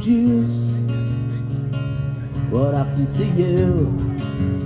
juice. What happened to? You.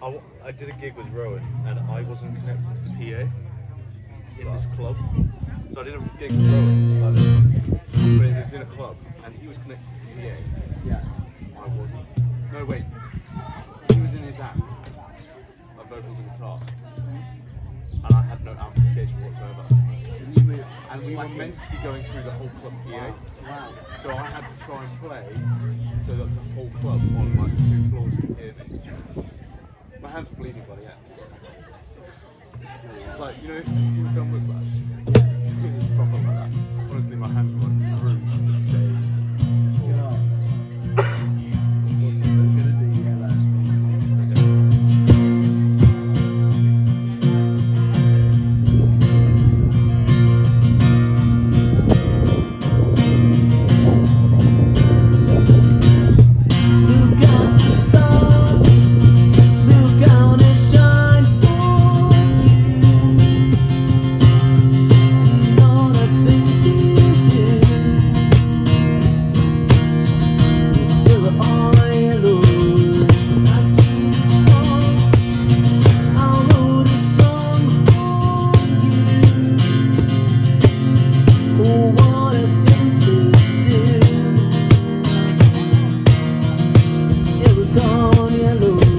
I, w- I did a gig with Rowan and I wasn't connected to the PA in this club. So I did a gig with Rowan like this, but it was in a club and he was connected to the PA. Yeah. I wasn't. No, wait. He was in his amp, My vocals and guitar, and I had no amplification whatsoever. And we were meant to be going through the whole club PA. Wow. So I had to try and play so that the whole club on like two floors could hear me. My hands bleeding by the end. It's like, you know, have you've seen the film Whiplash? testimonial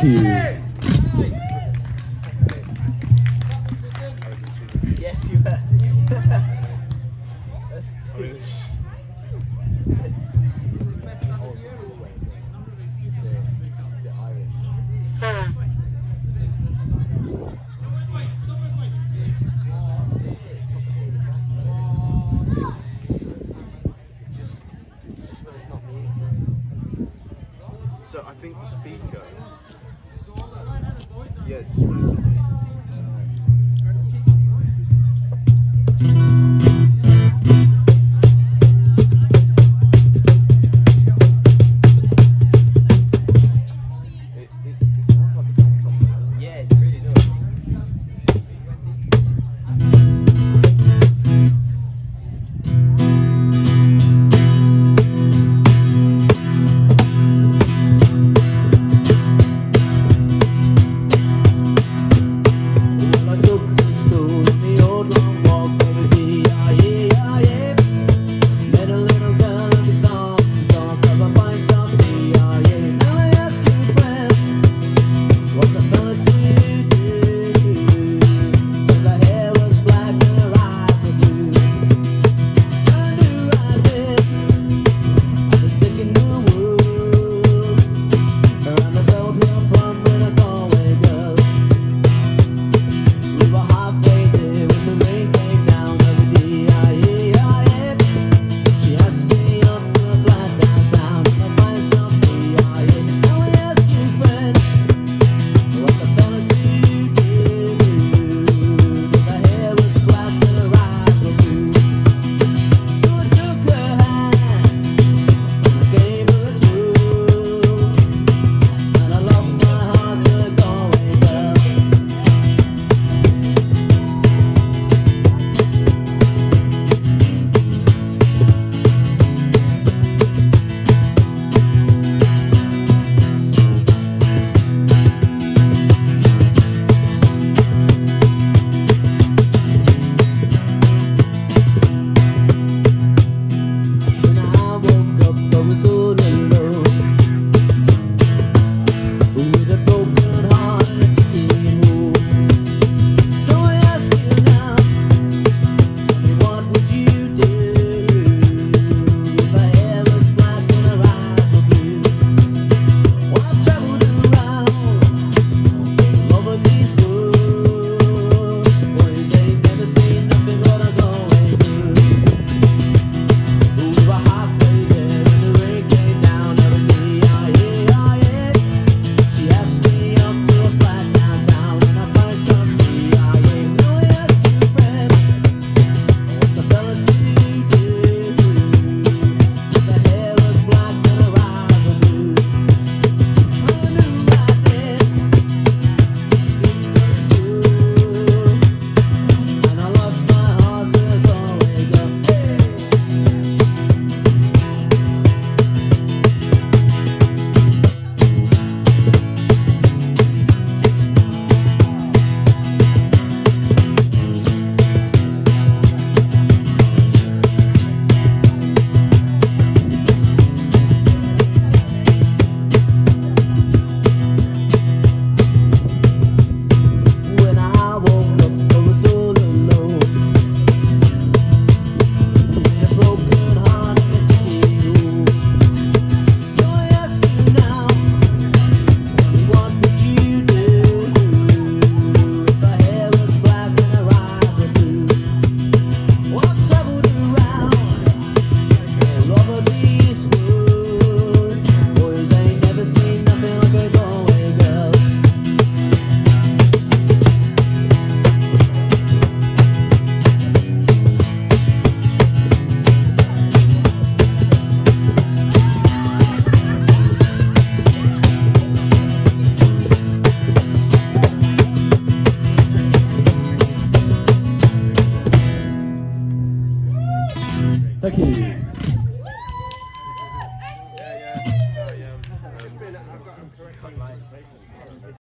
Thank you. Yes, you were. Yeah,